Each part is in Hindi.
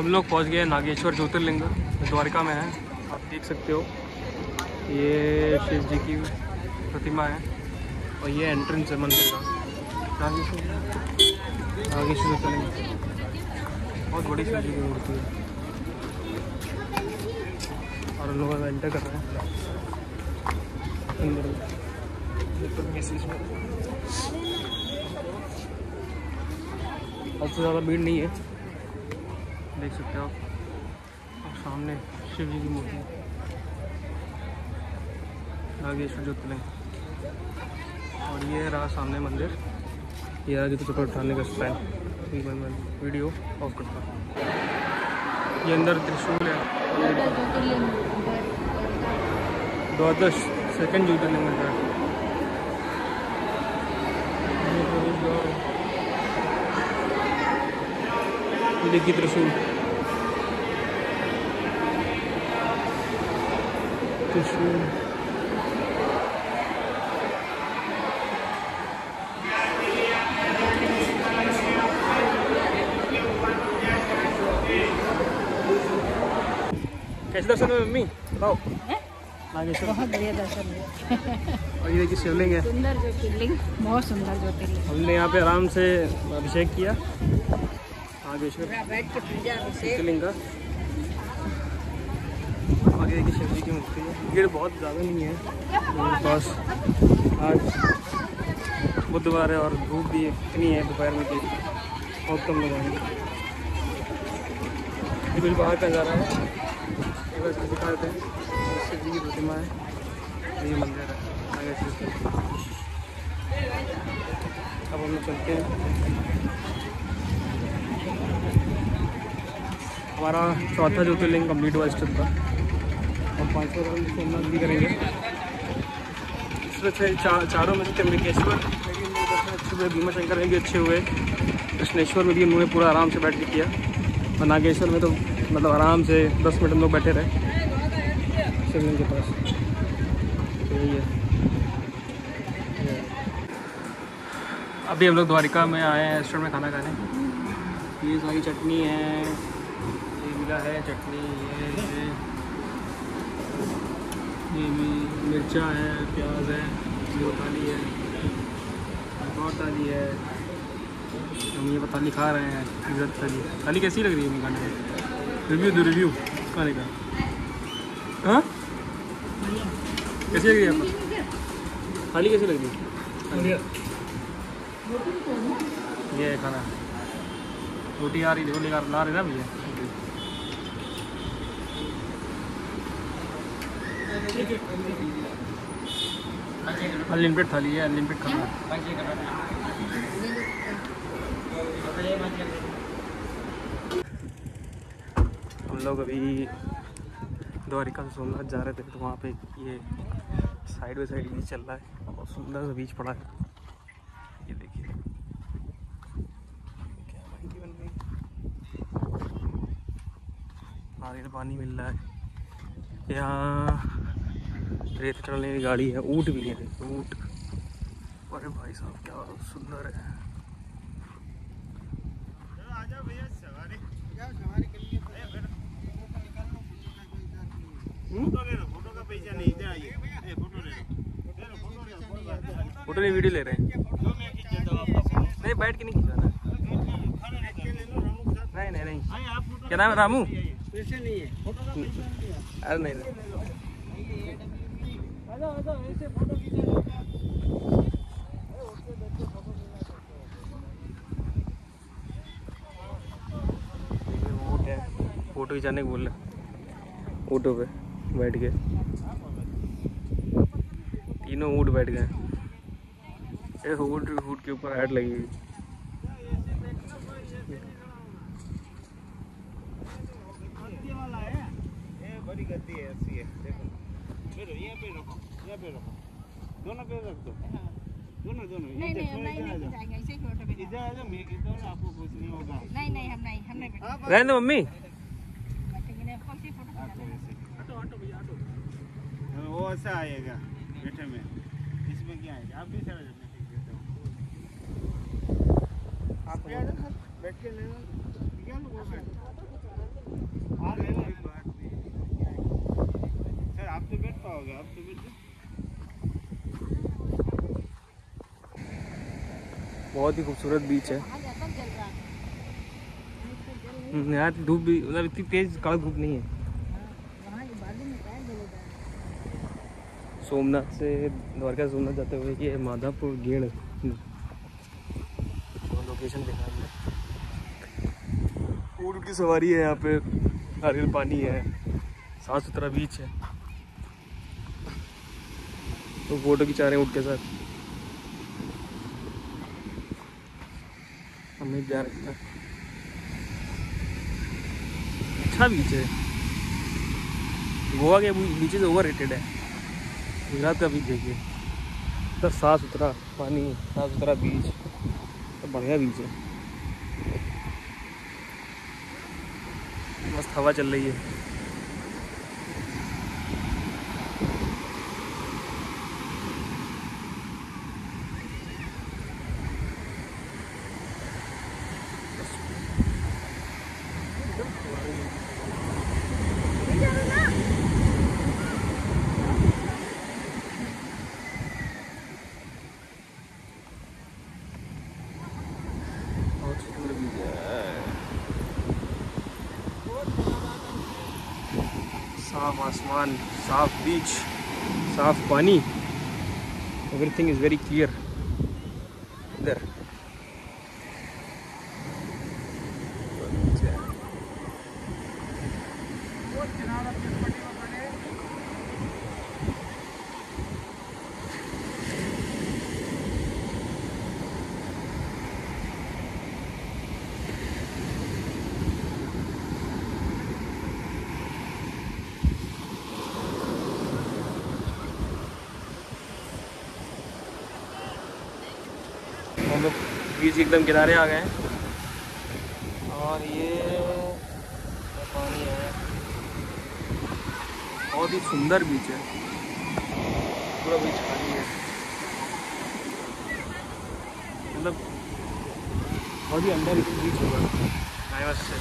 हम लोग पहुँच गए नागेश्वर ज्योतिर्लिंग द्वारका में है। आप देख सकते हो, ये शिव जी की प्रतिमा है और ये एंट्रेंस है मंदिर का। नागेश्वर नागेश्वर ज्योतिर्लिंग। बहुत बड़ी शिव जी की मूर्ति है। और हम लोग एंटर कर रहे हैं। अंदर। ये तो ज़्यादा भीड़ नहीं है। देख सकते हो आप। और सामने शिव जी की मूर्ति। है। नागेश्वर ज्योतिर्लिंग। और ये रहा सामने मंदिर। ये रहा जो चक्कर उठाने का स्टैंड मैं वीडियो ऑफ़ करता हूँ। ये अंदर त्रिशूल है। द्वादश सेकंड ज्योतिर्लिंग है ये प्रवेश द्वार है। त्रिशूल त्रिशूल कैसे दर्शन हुए मम्मी? बताओ। बहुत बढ़िया दर्शन हुए। और ये देखिए शिवलिंग है। सुंदर ज्योतिर्लिंग बहुत सुंदर ज्योतिर्लिंग। हमने यहाँ पे आराम से अभिषेक किया। नागेश्वर बैठ के पूजा शिवलिंग आगे देखिए शिव जी की मूर्ति है। भीड़ बहुत ज़्यादा नहीं है। मेरे पास आज बुधवार है और धूप भी इतनी है दोपहर में कि बहुत कम लोग आएँगे। बिल बाहर का नज़ारा है। ये बस दिखा देते हैं। ये शिव जी की प्रतिमा है। ये मंदिर है। आगे अब हम लोग चलते हैं। हमारा चौथा ज्योतिर्लिंग कंप्लीट हुआ इस ट्रिप का। और पाँचवा राउंड सोमनाथ भी करेंगे। इसमें से चारों में से त्रिम्बकेश्वर अच्छे हुए भीमा शंकर में भी अच्छे हुए। कृष्णेश्वर में भी उन्होंने पूरा आराम से बैठ के किया। और नागेश्वर में तो मतलब आराम से दस मिनट हम लोग बैठे रहे। शिवलिंग के पास। तो यही है। अभी हम लोग द्वारिका में आए हैं, रेस्टोरेंट में खाना खाने। सारी चटनी है। ये मिला है चटनी ये ये। ये भी मिर्चा है प्याज है ये थाली है। थाली है। हम ये थाली खा रहे हैं इज़्ज़त थाली। थाली कैसी लग रही है खाने में? रिव्यू दो रिव्यू खाने का। हाँ? कैसी लग रही है आपको? थाली कैसी लग रही है? ये है खाना। रोटी आ रही देखो लेकर ला रहे ना भैया। अनलिमिटेड थाली है अनलिमिटेड खाना हम लोग अभी द्वारिका से सोमनाथ जा रहे थे तो वहाँ पे ये साइड बाई साइड बीच चल रहा है बहुत सुंदर सा बीच पड़ा है ये देखिए क्या महँगी बन गई नारियल पानी मिल रहा है। यहाँ रेत चढ़ने की गाड़ी है, ऊँट भी है ऊँट। अरे भाई साहब, क्या सुंदर है। फ़ोटो नहीं, वीडियो ले रहे हैं। नहीं, बैठ के नहीं खिंचाना नहीं नहीं नहीं। क्या नाम है, रामू? अरे नहीं नहीं। ये ऊँट है। फ़ोटो खिंचाने को बोल। रहे ऊँटों पे बैठ के। तीनों ऊँट बैठ गए। ऊँट ऊँट के ऊपर हाइट लगी हुई। दोनों पे रख दो। हाँ। दोनों दोनों। नहीं नहीं हम नहीं लेके जाएँगे ऐसे ही ऑटो में इधर आ जाओ मैं इधर हूँ आपको कुछ नहीं होगा। नहीं नहीं हम नहीं हम नहीं रहने दो मम्मी। ऑटो ऑटो भैया ऑटो वो ऐसा आएगा बैठे में। इसमें क्या आएगा आप भी चले जाओ मैं आप आ जाओ बैठ के ले लो क्या लोगों से आ ले लो अच्छा। सर आप तो बैठ पाओगे आप तो बैठ बहुत ही खूबसूरत बीच है। हम्म, यहाँ तो धूप भी मतलब इतनी तेज कड़क धूप नहीं है। सोमनाथ से द्वारका सोमनाथ जाते हुए ये माधापुर गेड़ लोकेशन दिखा रही ऊँट की सवारी है यहाँ पे। नारियल पानी है। साफ़ सुथरा बीच है। तो फ़ोटो खिंचा रहे हैं ऊँट के साथ। हमें अच्छा बीच है। गोवा के बीच ओवर रेटेड है। गुजरात का बीच देखिए। इधर साफ़ सुथरा पानी साफ़ सुथरा बीच तो बढ़िया बीच है। मस्त हवा चल रही है। साफ़ आसमान साफ़ बीच साफ़ पानी. एवरीथिंग इज़ वेरी क्लियर इधर हम लोग बीच के एकदम किनारे आ गए हैं और ये पानी है बहुत ही सुंदर बीच है पूरा बीच खाली है मतलब बहुत ही अंदर बीच होगा से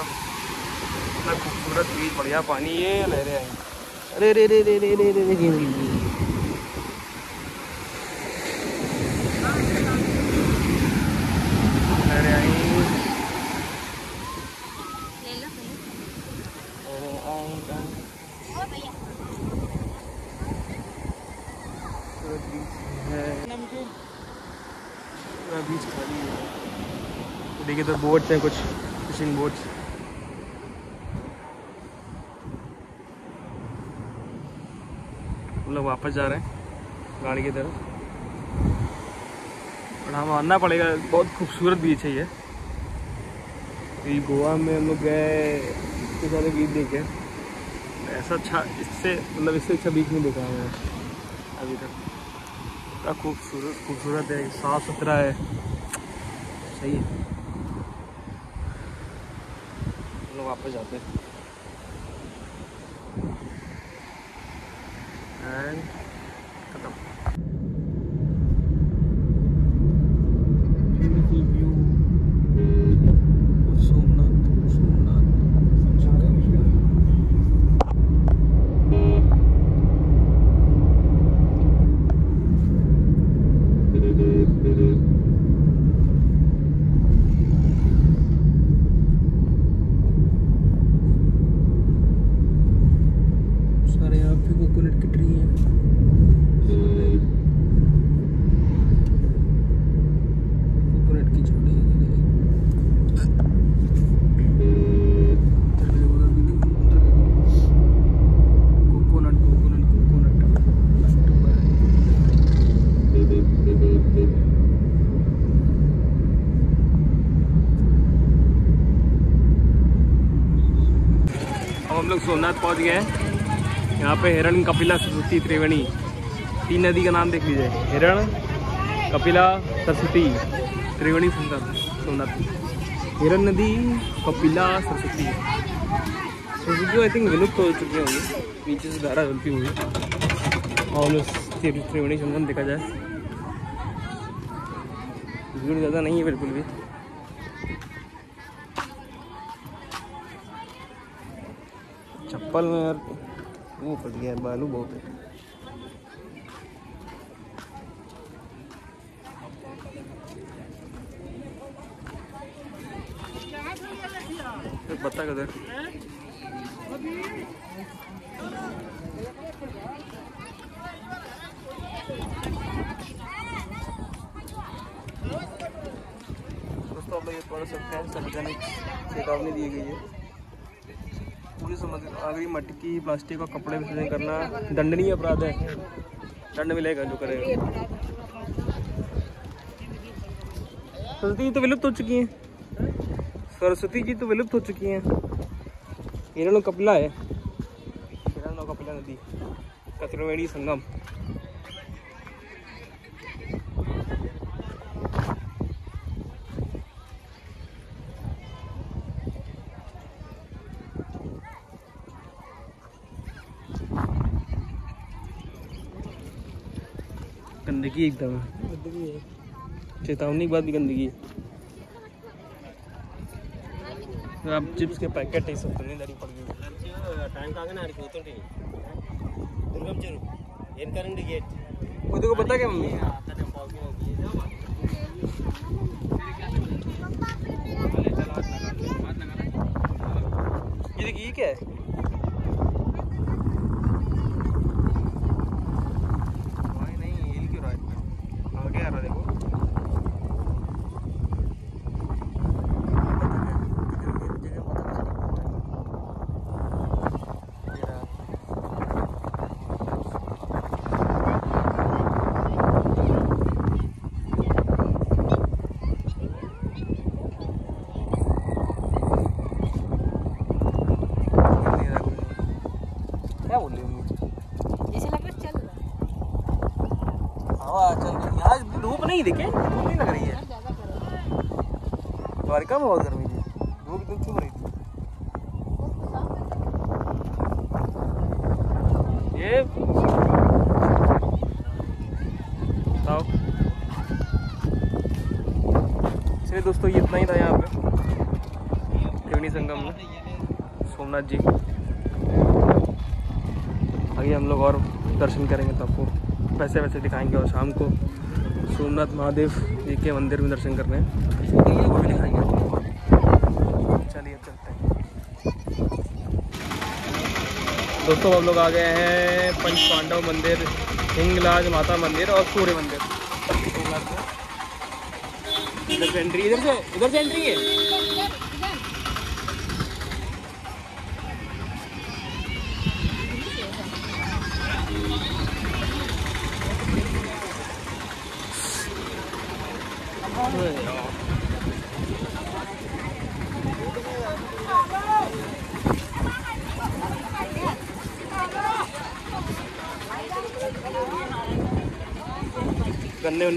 इतना खूबसूरत बीच बढ़िया पानी ये लहरें आई अरे रे रे रे रे रे रे रे रे रे लहरें आई ले लो लहरें आई आई। ओ भैया पूरा बीच है पूरा बीच खाली है तो देखिए तो बोट्स हैं, कुछ फिशिंग बोट्स हम लोग वापस जा रहे हैं, गाड़ी की तरफ़। और हम आना पड़ेगा, बहुत खूबसूरत बीच है ये। गोवा में हम लोग गए, इतने सारे बीच देखे। ऐसा अच्छा इससे मतलब इससे अच्छा बीच नहीं देखा मैंने अभी तक। इतना खूबसूरत खूबसूरत है, साफ़ सुथरा है। सही है हम लोग वापस जाते हैं एंड खत्म ब्यूटीफुल व्यू सोमनाथ सोमनाथ सारे यहाँ पे कोकोनट की ट्री हैं सारे कोकोनट की झाड़ी है इधर भी उधर भी देखो, उधर भी। कोकोनट कोकोनट कोकोनट अब हम लोग सोमनाथ पहुँच गए हैं यहाँ पे हिरण, कपिला सरस्वती त्रिवेणी। तीन नदी का नाम देख लीजिए। हिरण, कपिला सरस्वती त्रिवेणी सुंदर सोमनाथ हिरण नदी, कपिला सरस्वती सरस्वती आई थिंक विलुप्त हो चुकी होंगी। नीचे से धारा चलती हुई। और त्रिवेणी संगम देखा जाए। भीड़ ज़्यादा नहीं है बिल्कुल भी। चप्पल में यार वो फट गया बालू बहुत है। पता कर मटकी प्लास्टिक और कपड़े विसर्जन करना दंडनीय अपराध है। दंड मिलेगा जो करेगा। सरस्वती जी तो विलुप्त हो चुकी हैं। सरस्वती जी तो विलुप्त हो चुकी हैं। इन्होंने कपिला है। इन्होंने कपिला नदी। कचरवेड़ी संगम। गंदगी एकदम है चेतावनी के बाद भी गंदगी है अब चिप्स के पैकेट ये सब दुनियादारी पड़ गई టైం కాగానే ఆడికి పోతుంటే దుర్గం చెరువు వెనకరండి గేట్ वो देखो पता क्या मम्मी అతనే పావుకి ये देखिए ये क्या है नहीं दिखे। नहीं लग रही है। तुम्हारी कम द्वारका में बहुत गर्मी थी धूप एकदम चुभ रही थी ये बताओ चलिए दोस्तों ये इतना ही था यहाँ पे त्रिवेणी संगम में सोमनाथ जी आगे हम लोग और दर्शन करेंगे तो आपको वैसे वैसे दिखाएँगे और शाम को सोमनाथ महादेव जी के मंदिर में दर्शन करने। हैं चलिए चलते हैं। दोस्तों, हम लोग आ गए हैं पंच पांडव मंदिर, हिंगलाज माता मंदिर और सूर्य मंदिर। इधर से एंट्री इधर से इधर से एंट्री है?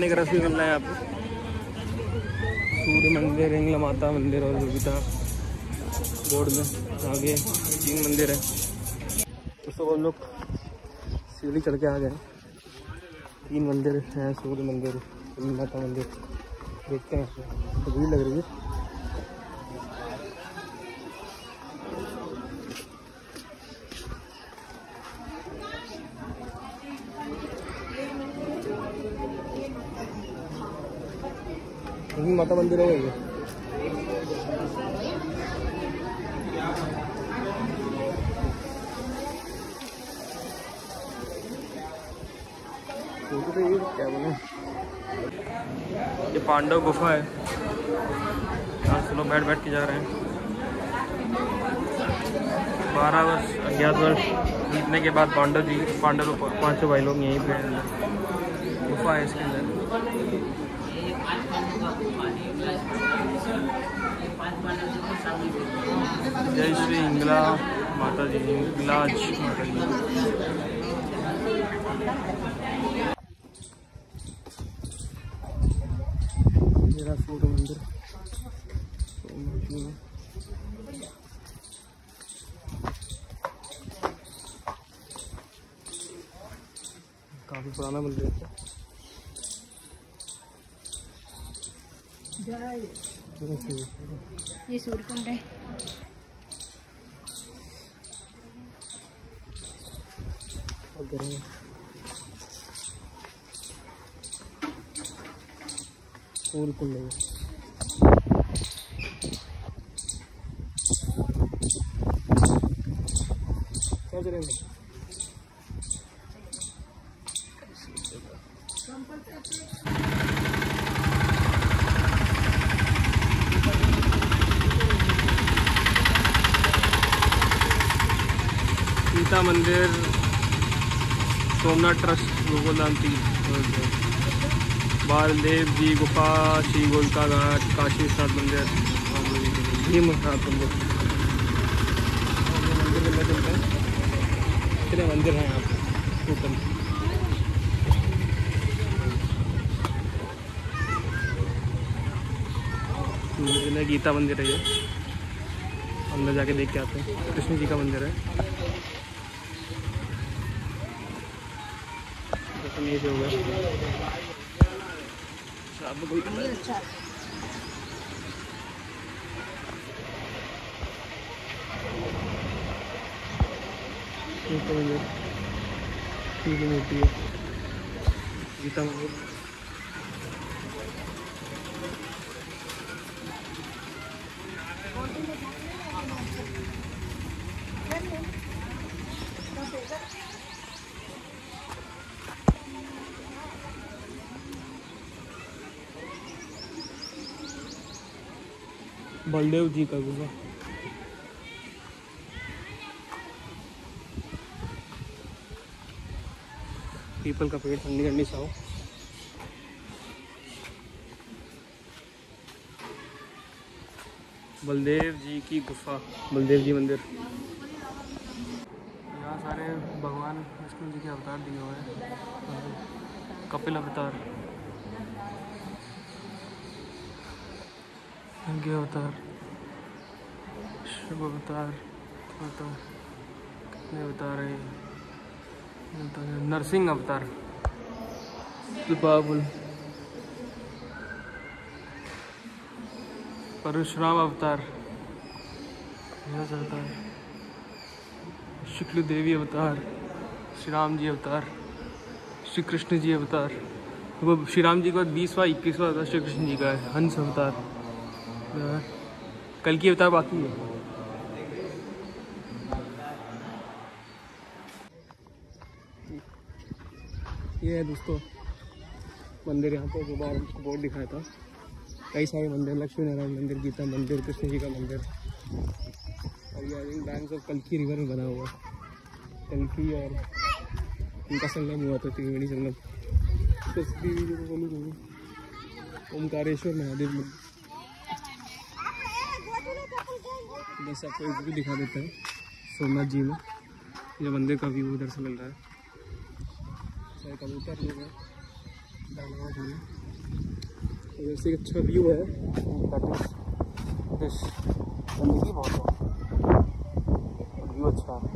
गन्ने का रस भी मिल रहा है यहाँ सूर्य मंदिर, रिंगला माता मंदिर और बबीता रोड में, आगे तीन मंदिर है। उसको हम लोग सीढ़ी चढ़ के आ गए। तीन मंदिर हैं, सूर्य मंदिर माता मंदिर। देखते हैं तो भीड़ लग रही है। माता मंदिर है ये ये पांडव गुफा है। यहाँ लोग बैठ बैठ के जा रहे हैं। बारह वर्ष, अज्ञात वर्ष बीतने के बाद पांडव जी, पांडव पाँचों भाई लोग यहीं पे गुफा है इसके अंदर। जय श्री हिंगला माता जी हिंगलाज माता जी मेरा मंदिर काफ़ी पुराना मंदिर। ये सूर्यकुंड है। है। क्या करेंगे सीता मंदिर, सोमनाथ ट्रस्ट गोकुलधाम तीर्थ बालदेव जी, गुफा, श्री गोलका घाट काशी विश्वनाथ मंदिर भीम मंदिर। में चलते हैं। कितने मंदिर हैं यहाँ पे, टोटल। गीता मंदिर है ये अंदर जाके देख के आते हैं। कृष्ण जी का मंदिर है। ये हो अब कोई अच्छा गीता मंदिर ठीक है मूर्ति है। गीता मंदिर। बलदेव जी का गुफा पीपल का पेड़ ठंडी ठंडी छाओ बलदेव जी की गुफा। बलदेव जी मंदिर। यहाँ सारे भगवान, विष्णु जी के अवतार दिए हुए हैं। कपिल अवतार। यज्ञ अवतार शिव अवतार अवतार कितने अवतार है? अवतार है, नरसिंह अवतार बाबुल परशुराम अवतार अवतार शुक्ल देवी अवतार श्री राम जी अवतार श्री कृष्ण जी अवतार वो श्री राम जी के बीसवा इक्कीसवा अवतार श्री कृष्ण जी का है। हंस अवतार कल की अवतार बाकी है। ये है दोस्तों, मंदिर यहाँ पे जो बाहर हमको बोर्ड दिखाया था। कई सारे मंदिर, लक्ष्मी नारायण मंदिर, गीता मंदिर, कृष्ण जी का मंदिर। और ये आई बैंक्स ऑफ़ कल्की रिवर में बना हुआ कल्की और उनका संगम हुआ था, त्रिवेणी संगम। तो बोलूँ बोलूँ ओमकारेश्वर महादेव मंदिर। बस आपको एक भी दिखा देता है। सोमनाथ जी में। ये मंदिर का व्यू उधर से मिल रहा है। कबूतर लोग हैं खाने वैसे एक अच्छा व्यू है। बहुत व्यू अच्छा है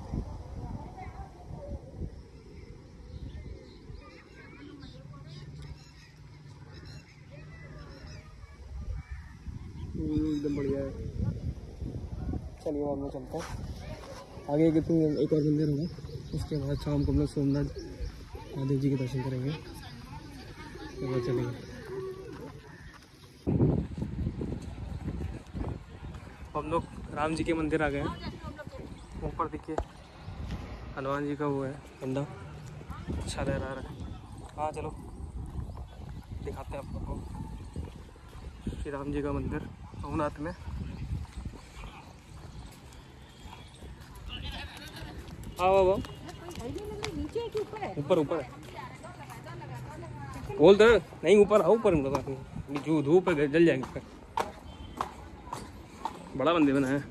व्यू एकदम बढ़िया है चलिए बाद में चलते आगे एक एक और मंदिर होगा। उसके बाद शाम को हम लोग सोमनाथ महादेव जी के दर्शन करेंगे। उसके बाद चलेंगे। हम लोग राम जी के मंदिर आ गए हैं। ऊपर देखिए, हनुमान जी का वो है, बंदा। अच्छा लहरा रहा है। हाँ चलो। दिखाते हैं आप लोग श्री राम जी का मंदिर, सोमनाथ में। आओ आओ ऊपर ऊपर ऊपर। बोल दे। नहीं, ऊपर आओ, ऊपर जो धूप है, जल जाएँगे फिर बड़ा मंदिर बना है।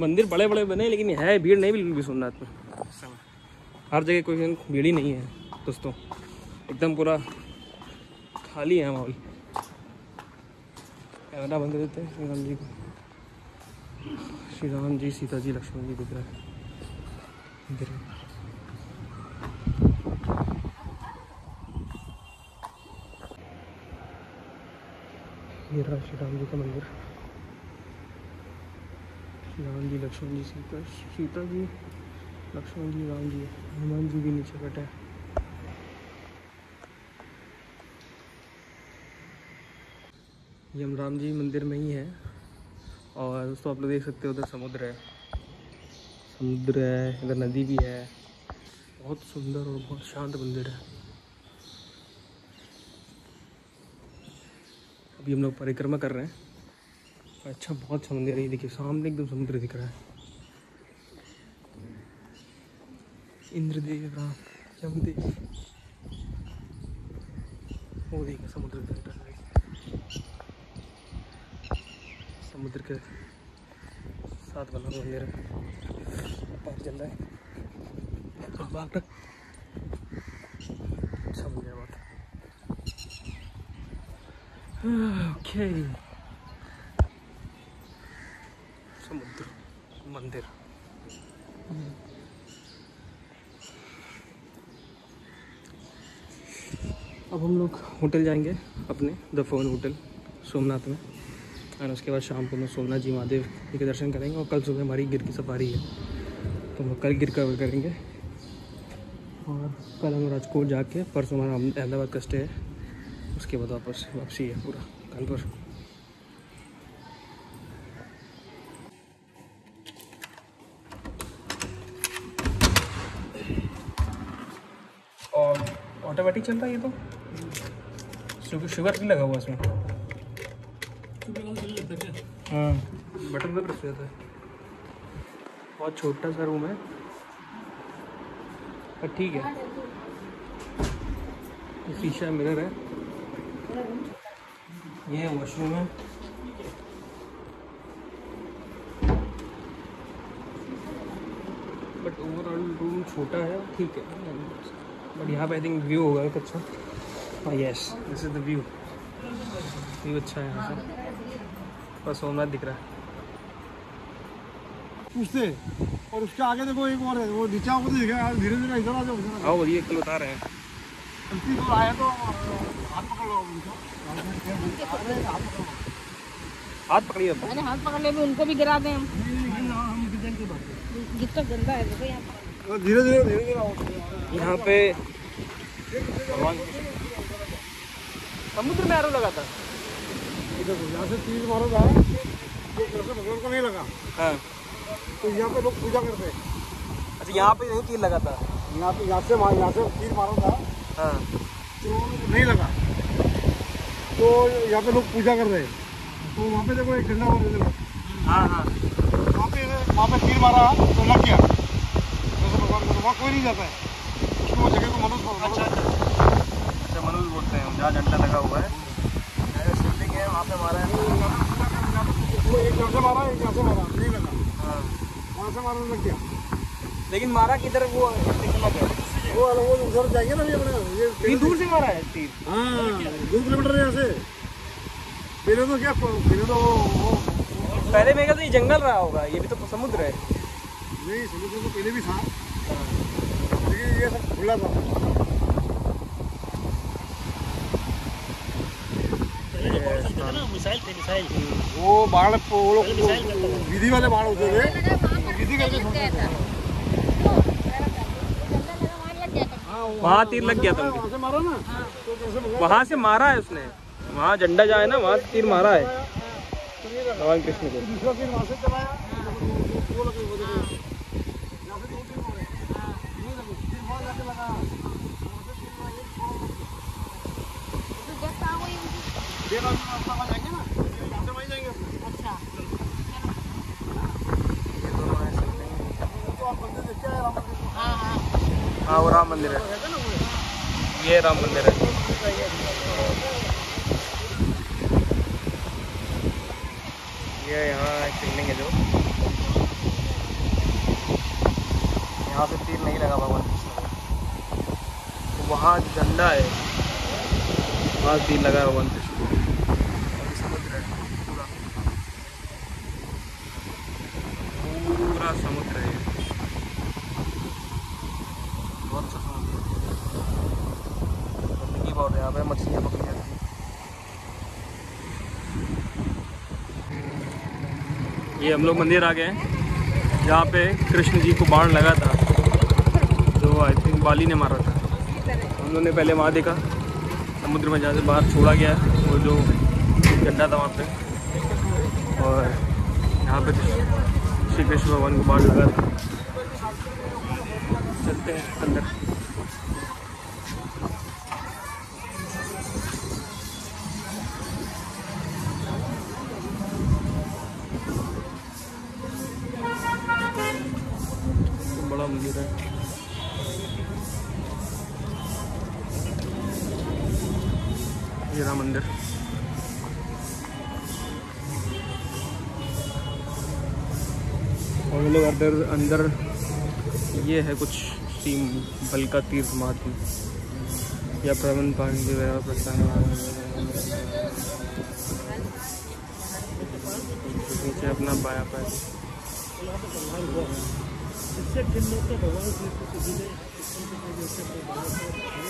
मंदिर बड़े बड़े बने लेकिन है, भीड़ नहीं बिल्कुल भी सोमनाथ में। हर जगह कोई भीड़ ही नहीं है, दोस्तों। एकदम पूरा खाली है माहौल। कैमरा बंद देते हैं श्री राम जी को। श्री राम जी, सीता जी, लक्ष्मण जी में ये रहा श्री राम जी का मंदिर। श्री राम जी, लक्ष्मण जी, सीता सीता जी, लक्ष्मण जी, राम जी, हनुमान जी भी नीचे बैठे हैं। ये हम राम जी मंदिर में ही है और दोस्तों आप लोग देख सकते हो, उधर समुद्र है। समुद्र है, इधर नदी भी है। बहुत सुंदर और बहुत शांत मंदिर है। अभी हम लोग परिक्रमा कर रहे हैं। अच्छा बहुत अच्छा मंदिर है। देखिए, सामने एकदम समुद्र दिख रहा है। इंद्रदेव, राम यमदेव वो देखिए समुद्र के अंदर समुद्र के साथ बना मंदिर है। चल रहा है। तो अच्छा मंदिर है ओके। समुद्र, मंदिर। अब हम लोग होटल जाएँगे, अपने, द फ़ोन होटल, सोमनाथ में। और उसके बाद शाम को हम सोमनाथ जी महादेव जी के दर्शन करेंगे और कल सुबह हमारी गिर की सफारी है। तो हम कल गिर कवर करेंगे। और कल हम राजकोट जाके परसों हमारा अहमदाबाद का स्टे है। उसके बाद वापस वापसी है पूरा कानपुर। और ऑटोमेटिक चल रहा है ये तो? शुगर भी लगा हुआ इसमें हाँ। बटन पे प्रेस है बहुत छोटा सा रूम है। पर ठीक है। ये शीशा मिरर है। ये वॉशरूम है। बट ओवरऑल रूम छोटा है, ठीक है। बट यहाँ पे आई थिंक व्यू होगा, एक अच्छा। Yes this is the view view अच्छा है यहाँ से। बस सोमनाथ दिख रहा है। उससे और उसके आगे देखो एक और है वो नीचे आपको तो दिखेगा धीरे धीरे इधर आ जाओ ये कल उतार रहे हैं। गलती तो आया तो हाथ पकड़ लो उनका। अरे हाथ पकड़िए अब। मैंने हाथ पकड़ ले भी उनको भी गिरा दें हम। की बात है गंदा है देखो यहाँ तो धीरे धीरे धीरे धीरे यहाँ पे समुद्र में आरो लगा था। देखो यहाँ से तीर मारोगा ये कैसे भगवान को नहीं लगा। हाँ। तो यहाँ पे लोग पूजा करते हैं। अच्छा यहाँ पे नहीं तीर लगा था? यहाँ पे यहाँ से यहाँ से तीर मारोगा हाँ। तो नहीं लगा। तो यहाँ पे लोग पूजा कर रहे हैं। तो वहाँ पे देखो एक झंडा मार देखो हाँ हाँ। वहाँ पे वहाँ पे तीर मारा तो लग गया जैसे भगवान को वहाँ कोई नहीं जाता है। उसको वो जगह को मनुष्य अच्छा अच्छा। अच्छा मनुष्य बोलते हैं। जहाँ झंडा लगा हुआ है। है वहाँ पे मारा है। एक यहाँ से मारा एक यहाँ से मारा नहीं लगा हाँ वहाँ से मारने लग गया लेकिन मारा किधर वो वो वो उधर जाएँगे ना अभी अपने ये दूर से मारा है तीर हाँ दो किलोमीटर यहाँ से पहले तो क्या पहले तो वो पहले मेरे से ये जंगल रहा होगा ये भी तो समुद्र है। नहीं समुद्र तो पहले भी था। लेकिन ये सब खुला था। वो बाढ़ वो लोग विधि वाले बाढ़ होते थे विधि करके थे हाँ वहाँ तीर लग गया था उनके वहाँ से मारा ना वहाँ से मारा है उसने वहाँ झंडा है ना वहाँ तीर मारा है भगवान कृष्ण को दूसरा फिर वहाँ से चलाया वो लगे वो देखो यहाँ से दो तीन मारे नहीं लगे तीन वहाँ जाके लगा वहाँ से तीन मारे, एक छोड़। डेढ़ आदमी रास्ता वहाँ जाएँगे ना यहाँ से वहीं जाएँगे अपने। तो आप बंदे देख के आए राम मंदिर को। हाँ वो राम मंदिर है। ये राम मंदिर है। ये यहाँ शिवलिंग है जो। यहाँ से तीर नहीं लगा भगवान कृष्ण वहाँ झंडा है, वहाँ तीर लगा है भगवान कृष्ण को और ये समुद्र है पूरा पूरा समुद्र है ये। बहुत अच्छा समुद्र है गंदगी बहुत है यहाँ पे मछलियाँ पकड़ी जाती हैं ये हम लोग मंदिर आ गए हैं, जहाँ पे कृष्ण जी को बाढ़ लगा था, जो आई थिंक बाली ने मारा था। हम लोग ने पहले वहाँ देखा, समुद्र में जहाँ से बाहर छोड़ा गया, वो जो गड्ढा था वहाँ पे। और यहाँ पे श्री कृष्ण भगवान को बाढ़ लगा था। चलते हैं अंदर। मंदिर है ये रहा मंदिर। और लोग अंदर अंदर ये है कुछ सीम बलका तीर्थ महात्म या प्रवन पांडे नीचे अपना बाया पैर। इससे लोग का भगवान श्री कृष्ण जी ने कृष्ण के जैसे भगवान को रखे।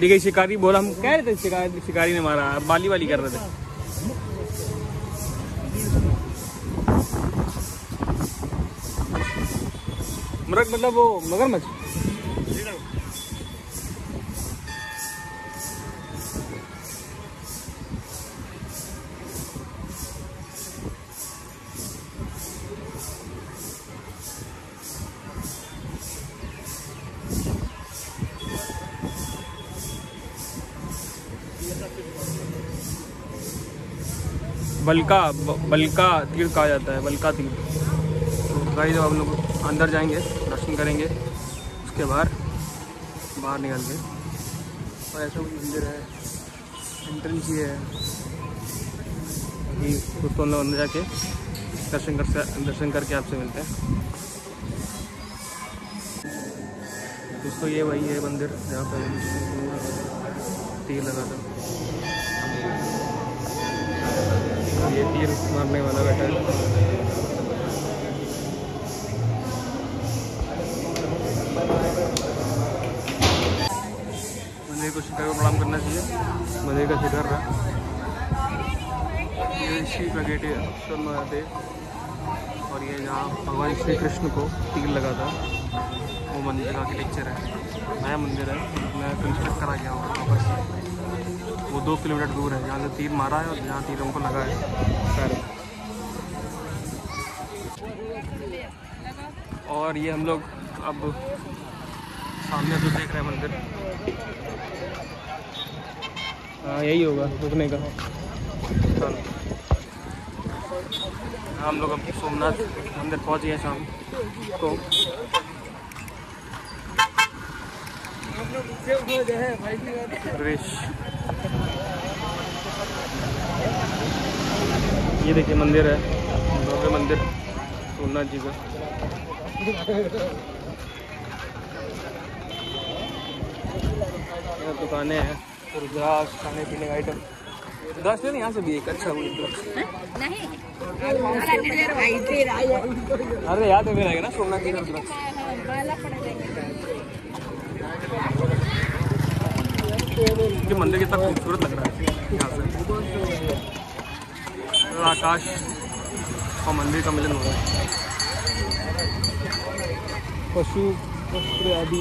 दी गई शिकारी बोला, हम कह रहे थे शिकारी शिकारी ने मारा, बाली वाली कर रहे थे मृग मतलब वो मगरमच्छ बलका बलका तीर्थ कहा जाता है, बलका तीर्थ तो गाड़ी जब हम लोग अंदर जाएँगे, दर्शन करेंगे, उसके बाद बाहर निकल के और ऐसा कुछ मंदिर है एंट्रेंस ये है। कि उसको हम लोग अंदर जाके दर्शन कर, दर्शन करके आपसे मिलते हैं। दोस्तों ये वही है मंदिर, जहाँ पर तीर लगा था तीर मारने वाला बैठा है मंदिर को शिखर को प्रणाम करना चाहिए। मंदिर का शिखर रहा। ये श्री प्रगटेश्वर महादेव। और ये जहाँ भगवान श्री कृष्ण को तीर लगा था वो मंदिर का आर्किटेक्चर है। नया मंदिर है मैं कंस्ट्रक्ट करा गया वहाँ पर से वो दो किलोमीटर दूर है जहाँ से तीर मारा है और जहाँ तीर उनको लगा है। पैर और ये हम लोग अब सामने जो देख रहे हैं मंदिर। हाँ यही होगा रुकने का। चलो। हम लोग अब सोमनाथ मंदिर पहुँच गए शाम को। प्रवेश ये देखिए मंदिर है भव्य मंदिर सोमनाथ जी का। दुकानें हैं। रुद्राक्ष खाने पीने का आइटम रुद्राक्ष लेना यहाँ से भी एक अच्छा वो रुद्राक्ष नहीं। अरे याद है। मेरा ना सोमनाथ जी का बाला पड़ जाएँगे। ये मंदिर कितना खूबसूरत लग रहा है यहाँ से। पूरा आकाश और मंदिर का मिलन हो रहा है। पशु आदि।